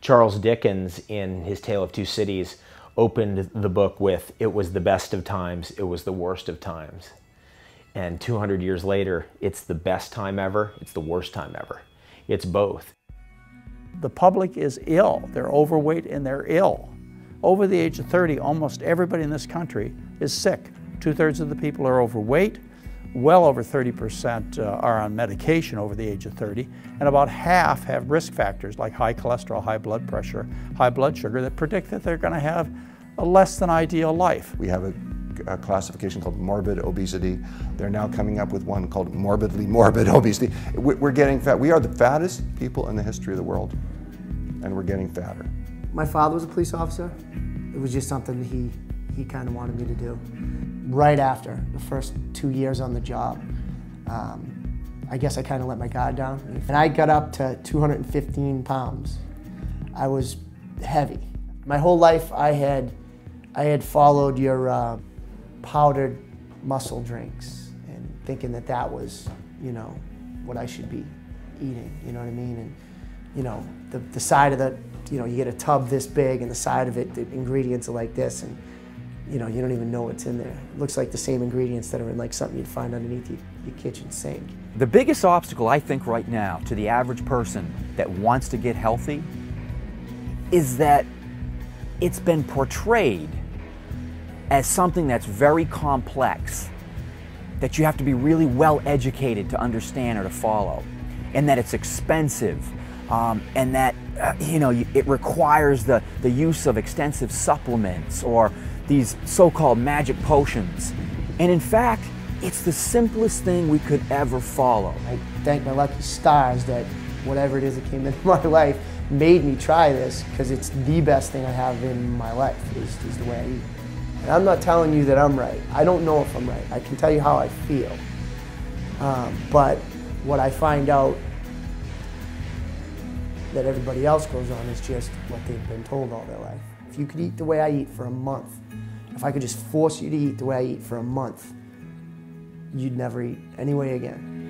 Charles Dickens, in his Tale of Two Cities, opened the book with, It was the best of times, it was the worst of times. And 200 years later, it's the best time ever, it's the worst time ever. It's both. The public is ill. They're overweight and they're ill. Over the age of 30, almost everybody in this country is sick. Two thirds of the people are overweight, well over 30% uh, are on medication over the age of 30, and about half have risk factors like high cholesterol, high blood pressure, high blood sugar that predict that they're going to have a less than ideal life. We have a, a, classification called morbid obesity. They're now coming up with one called morbidly morbid obesity. We're getting fat. We are the fattest people in the history of the world, and we're getting fatter. My father was a police officer. It was just something he, he kind of wanted me to do right after the first two years on the job. Um, I guess I kind of let my guard down. And I got up to 215 pounds. I was heavy. My whole life I had, I had followed your uh, powdered muscle drinks and thinking that that was, you know, what I should be eating, you know what I mean? And, you know, the, the side of the, you know, you get a tub this big and the side of it, the ingredients are like this. and you know, you don't even know what's in there. It looks like the same ingredients that are in like something you'd find underneath your, your kitchen sink. The biggest obstacle I think right now to the average person that wants to get healthy is that it's been portrayed as something that's very complex, that you have to be really well educated to understand or to follow, and that it's expensive, um, and that uh, you know it requires the, the use of extensive supplements or these so-called magic potions. And in fact, it's the simplest thing we could ever follow. I thank my lucky stars that whatever it is that came into my life made me try this because it's the best thing I have in my life is, is the way I eat. And I'm not telling you that I'm right. I don't know if I'm right. I can tell you how I feel. Um, but what I find out that everybody else goes on is just what they've been told all their life. If you could eat the way I eat for a month, if I could just force you to eat the way I eat for a month, you'd never eat any way again.